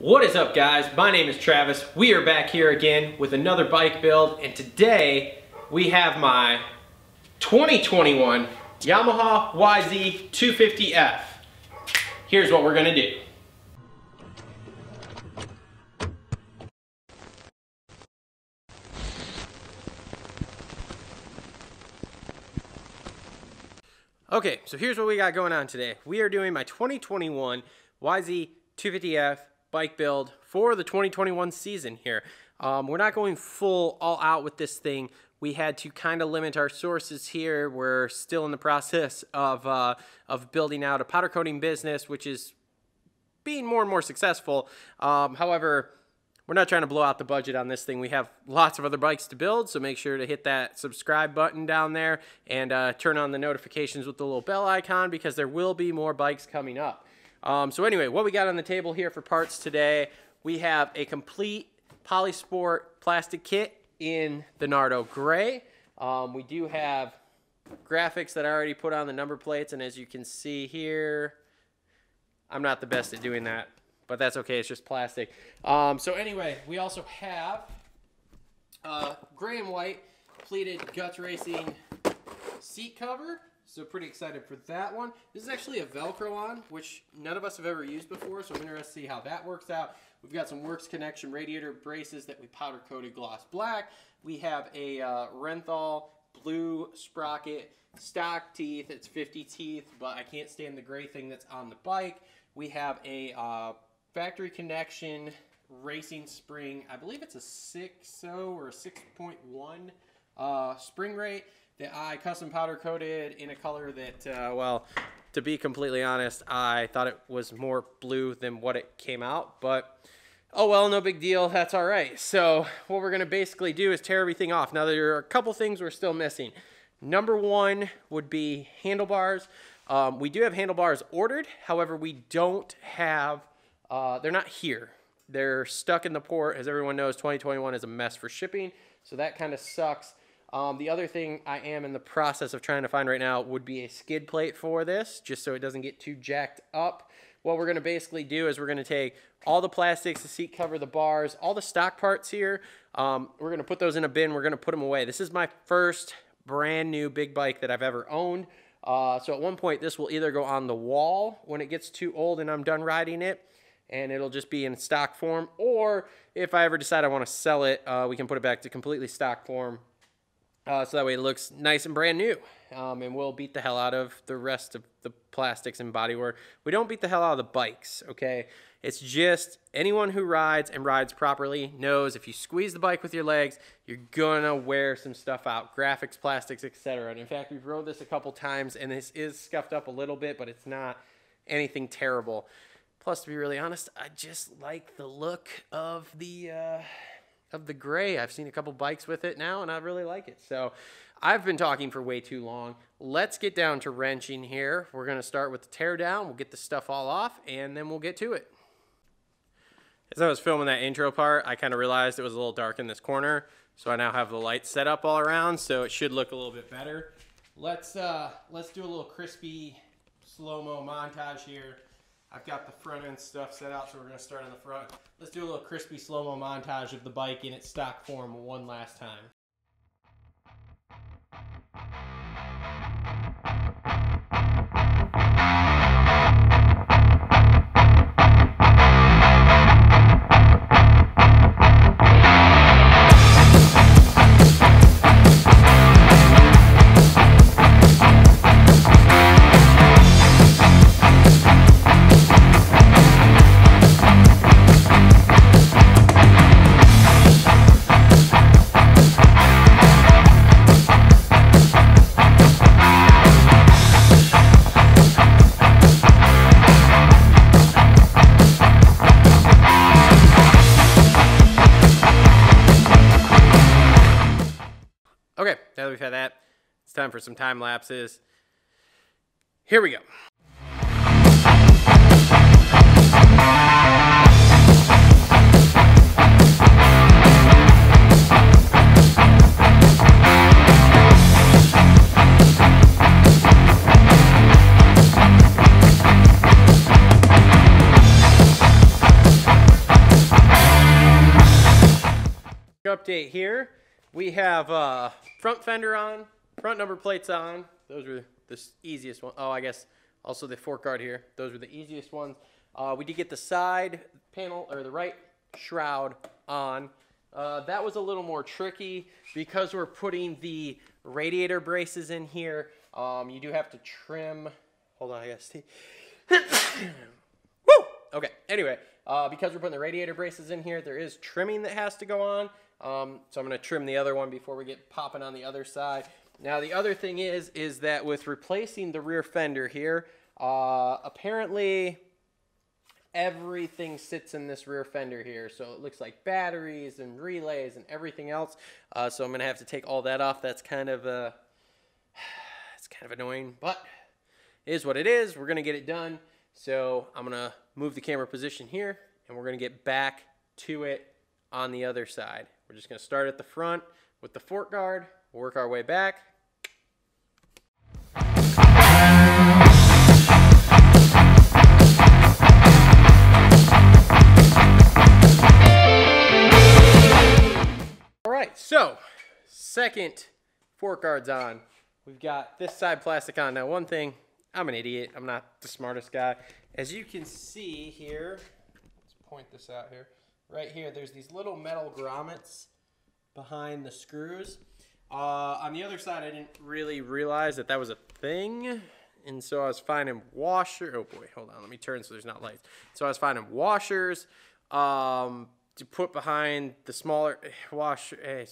What is up guys? My name is Travis. We are back here again with another bike build and today we have my 2021 Yamaha YZ250F. Here's what we're gonna do. Okay, so here's what we got going on today. We are doing my 2021 YZ250F bike build for the 2021 season here. Um, we're not going full all out with this thing. We had to kind of limit our sources here. We're still in the process of, uh, of building out a powder coating business, which is being more and more successful. Um, however, we're not trying to blow out the budget on this thing. We have lots of other bikes to build, so make sure to hit that subscribe button down there and uh, turn on the notifications with the little bell icon because there will be more bikes coming up. Um, so anyway, what we got on the table here for parts today, we have a complete Polisport plastic kit in the Nardo Gray. Um, we do have graphics that I already put on the number plates, and as you can see here, I'm not the best at doing that but that's okay. It's just plastic. Um, so anyway, we also have uh, gray and white pleated Guts Racing seat cover. So pretty excited for that one. This is actually a Velcro on, which none of us have ever used before, so I'm interested to see how that works out. We've got some Works Connection radiator braces that we powder coated gloss black. We have a uh, Renthal blue sprocket, stock teeth. It's 50 teeth, but I can't stand the gray thing that's on the bike. We have a uh, factory connection racing spring. I believe it's a 6.0 or a 6.1 uh, spring rate that I custom powder coated in a color that, uh, well, to be completely honest, I thought it was more blue than what it came out, but oh well, no big deal, that's all right. So what we're gonna basically do is tear everything off. Now there are a couple things we're still missing. Number one would be handlebars. Um, we do have handlebars ordered, however, we don't have uh, they're not here. They're stuck in the port. As everyone knows, 2021 is a mess for shipping, so that kind of sucks. Um, the other thing I am in the process of trying to find right now would be a skid plate for this, just so it doesn't get too jacked up. What we're going to basically do is we're going to take all the plastics, the seat cover, the bars, all the stock parts here. Um, we're going to put those in a bin. We're going to put them away. This is my first brand new big bike that I've ever owned. Uh, so at one point, this will either go on the wall when it gets too old and I'm done riding it, and it'll just be in stock form. Or if I ever decide I want to sell it, uh, we can put it back to completely stock form. Uh, so that way it looks nice and brand new. Um, and we'll beat the hell out of the rest of the plastics and bodywork. We don't beat the hell out of the bikes, okay? It's just anyone who rides and rides properly knows if you squeeze the bike with your legs, you're gonna wear some stuff out, graphics, plastics, etc. And in fact, we've rode this a couple times and this is scuffed up a little bit, but it's not anything terrible. Plus, to be really honest, I just like the look of the uh, of the gray. I've seen a couple bikes with it now, and I really like it. So I've been talking for way too long. Let's get down to wrenching here. We're going to start with the teardown. We'll get the stuff all off, and then we'll get to it. As I was filming that intro part, I kind of realized it was a little dark in this corner, so I now have the lights set up all around, so it should look a little bit better. Let's uh, let's do a little crispy slow-mo montage here. I've got the front end stuff set out, so we're going to start on the front. Let's do a little crispy slow-mo montage of the bike in its stock form one last time. Time for some time lapses. Here we go. Update here. We have uh, front fender on, front number plates on. Those were the easiest one. Oh, I guess also the fork guard here. Those were the easiest ones. Uh, we did get the side panel or the right shroud on. Uh, that was a little more tricky because we're putting the radiator braces in here. Um, you do have to trim. Hold on, I gotta see. Woo! Okay, anyway, uh, because we're putting the radiator braces in here, there is trimming that has to go on. Um, so I'm to trim the other one before we get popping on the other side. Now the other thing is, is that with replacing the rear fender here, uh, apparently everything sits in this rear fender here. So it looks like batteries and relays and everything else. Uh, so I'm to have to take all that off. That's kind of, uh, it's kind of annoying, but is what it is. We're to get it done. So I'm to move the camera position here and we're to get back to it on the other side. We're just to start at the front with the fork guard, work our way back. All right, so second fork guards on. We've got this side plastic on. Now, one thing, I'm an idiot. I'm not the smartest guy. As you can see here, let's point this out here right here, there's these little metal grommets behind the screws. Uh, on the other side, I didn't really realize that that was a thing. And so I was finding washer. Oh boy, hold on. Let me turn so there's not lights. So I was finding washers um, to put behind the smaller washer. Eh,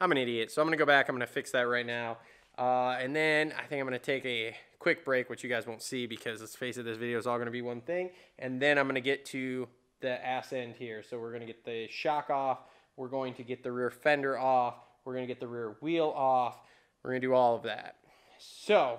I'm an idiot. So I'm going to go back. I'm going to fix that right now. Uh, and then I think I'm going to take a quick break, which you guys won't see because let's face it, this video is all going to be one thing. And then I'm going to get to the ass end here. So we're going to get the shock off. We're going to get the rear fender off. We're going to get the rear wheel off. We're going to do all of that. So so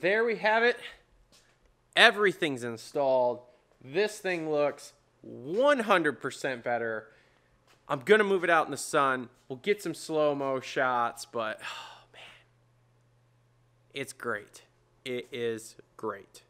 there we have it. Everything's installed. This thing looks 100% better. I'm going to move it out in the sun. We'll get some slow-mo shots, but oh man, it's great. It is great.